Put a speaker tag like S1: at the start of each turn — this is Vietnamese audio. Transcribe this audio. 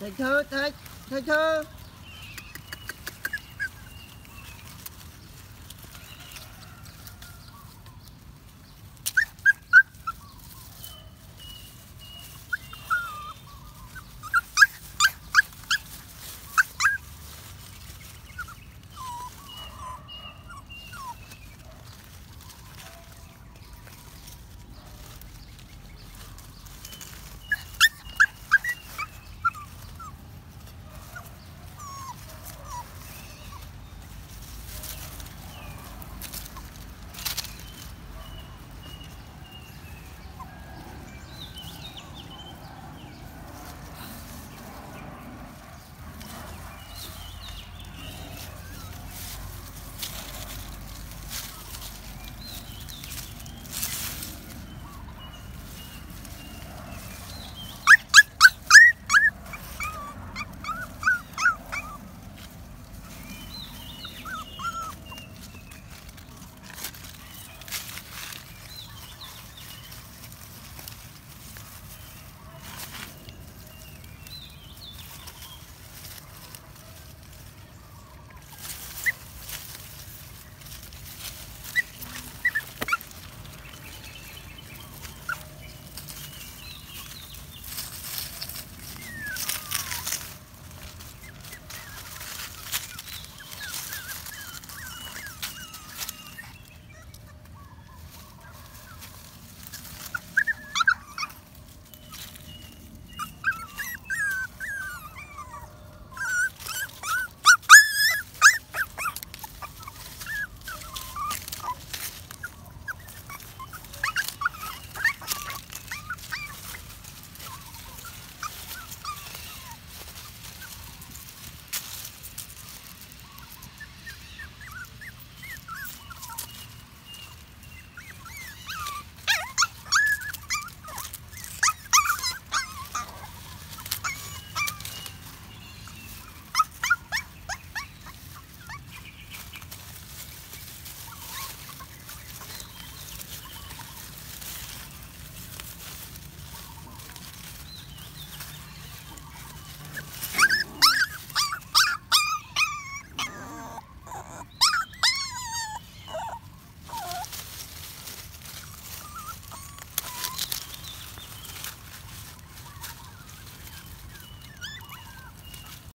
S1: thầy thư thầy thầy thư